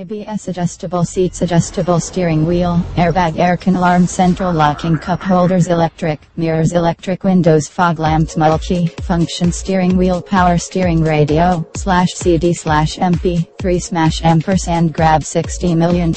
ABS adjustable seats adjustable steering wheel airbag aircon alarm central locking cup holders electric mirrors electric windows fog lamps multi-function steering wheel power steering radio slash CD slash MP 3 smash ampersand grab 60 million